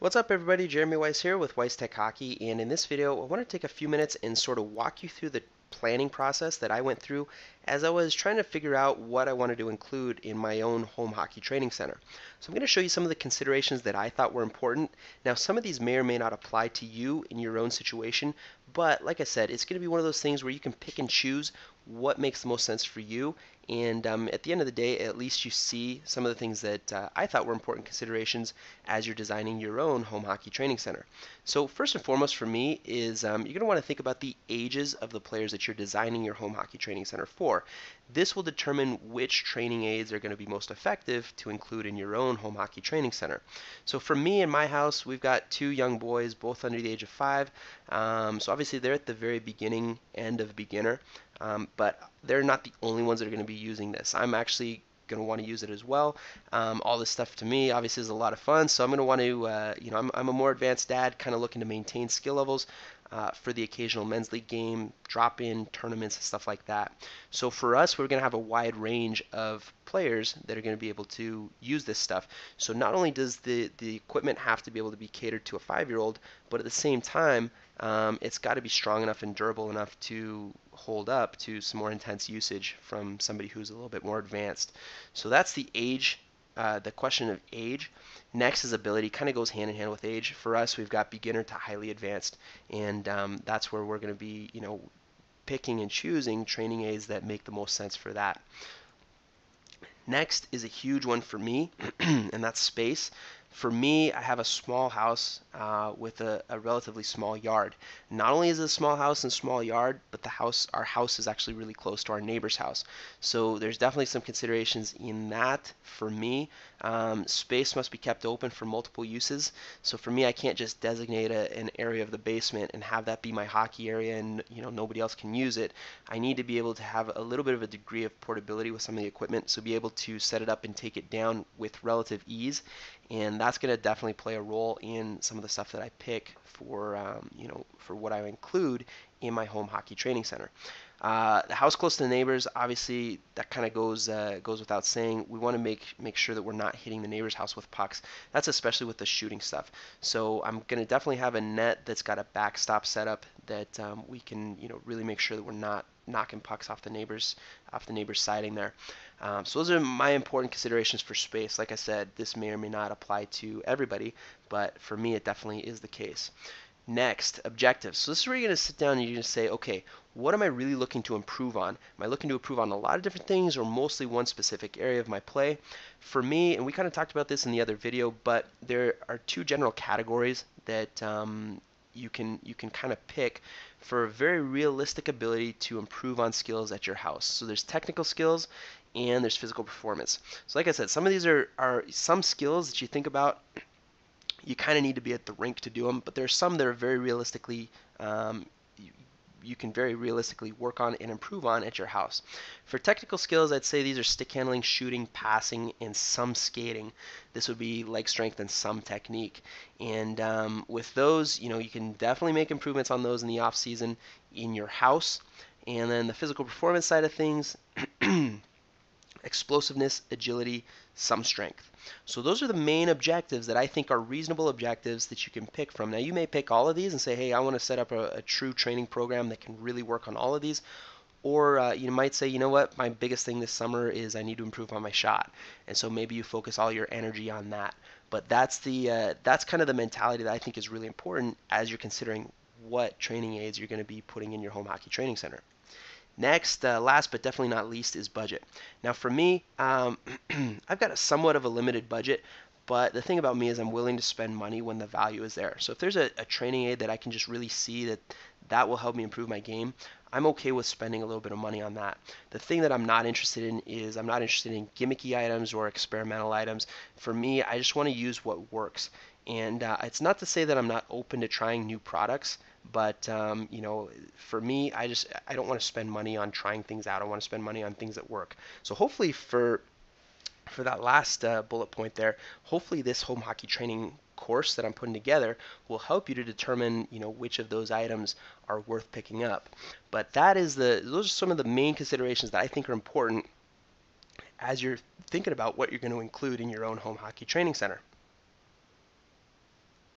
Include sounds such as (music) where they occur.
What's up everybody, Jeremy Weiss here with Weiss Tech Hockey and in this video I want to take a few minutes and sort of walk you through the planning process that I went through as I was trying to figure out what I wanted to include in my own home hockey training center. So I'm going to show you some of the considerations that I thought were important. Now some of these may or may not apply to you in your own situation, but like I said, it's going to be one of those things where you can pick and choose what makes the most sense for you. And um, at the end of the day, at least you see some of the things that uh, I thought were important considerations as you're designing your own home hockey training center. So first and foremost for me is um, you're going to want to think about the ages of the players that you're designing your home hockey training center for. This will determine which training aids are going to be most effective to include in your own home hockey training center. So for me in my house, we've got two young boys, both under the age of five. Um, so obviously they're at the very beginning end of beginner. Um, but they're not the only ones that are going to be using this. I'm actually going to want to use it as well. Um, all this stuff to me obviously is a lot of fun, so I'm going to want to, uh, you know, I'm, I'm, a more advanced dad, kind of looking to maintain skill levels uh, for the occasional men's league game, drop in tournaments, stuff like that. So for us, we're going to have a wide range of players that are going to be able to use this stuff. So not only does the, the equipment have to be able to be catered to a five year old, but at the same time, um, it's got to be strong enough and durable enough to hold up to some more intense usage from somebody who's a little bit more advanced. So that's the age, uh, the question of age. Next is ability, kind of goes hand in hand with age. For us, we've got beginner to highly advanced, and um, that's where we're going to be, you know, picking and choosing training aids that make the most sense for that. Next is a huge one for me, (clears throat) and that's space. For me, I have a small house uh, with a, a, relatively small yard. Not only is it a small house and small yard, but the house, our house is actually really close to our neighbor's house. So there's definitely some considerations in that for me. Um, space must be kept open for multiple uses. So for me, I can't just designate a, an area of the basement and have that be my hockey area and you know nobody else can use it. I need to be able to have a little bit of a degree of portability with some of the equipment, so be able to set it up and take it down with relative ease. And that's going to definitely play a role in some of the stuff that I pick for um, you know for what I include in my home hockey training center. Uh, the house close to the neighbors, obviously, that kind of goes uh, goes without saying. We want to make make sure that we're not hitting the neighbor's house with pucks. That's especially with the shooting stuff. So I'm going to definitely have a net that's got a backstop setup that um, we can you know really make sure that we're not knocking pucks off the neighbors off the neighbor's siding there. Um, so those are my important considerations for space. Like I said, this may or may not apply to everybody, but for me it definitely is the case. Next, objectives. So this is where you're going to sit down and you're going to say, okay, what am I really looking to improve on? Am I looking to improve on a lot of different things or mostly one specific area of my play? For me, and we kind of talked about this in the other video, but there are two general categories that um, you can you can kind of pick for a very realistic ability to improve on skills at your house. So there's technical skills and there's physical performance. So like I said, some of these are, are some skills that you think about you kind of need to be at the rink to do them, but there's some that are very realistically um, you can very realistically work on and improve on at your house. For technical skills, I'd say these are stick handling, shooting, passing, and some skating. This would be leg strength and some technique. And um, with those, you know, you can definitely make improvements on those in the off season in your house. And then the physical performance side of things. (clears throat) explosiveness, agility, some strength. So those are the main objectives that I think are reasonable objectives that you can pick from. Now you may pick all of these and say, hey, I want to set up a, a true training program that can really work on all of these. Or uh, you might say, you know what, my biggest thing this summer is I need to improve on my shot, and so maybe you focus all your energy on that. But that's the uh, that's kind of the mentality that I think is really important as you're considering what training aids you're going to be putting in your home hockey training center. Next, uh, last but definitely not least, is budget. Now, for me, um, (clears throat) I've got a somewhat of a limited budget, but the thing about me is I'm willing to spend money when the value is there. So if there's a, a training aid that I can just really see that that will help me improve my game, I'm okay with spending a little bit of money on that. The thing that I'm not interested in is I'm not interested in gimmicky items or experimental items. For me, I just want to use what works. And uh, it's not to say that I'm not open to trying new products, but um, you know, for me, I just I don't want to spend money on trying things out. I want to spend money on things that work. So hopefully for for that last uh, bullet point there, hopefully this home hockey training course that I'm putting together will help you to determine, you know, which of those items are worth picking up. But that is the those are some of the main considerations that I think are important as you're thinking about what you're going to include in your own home hockey training center.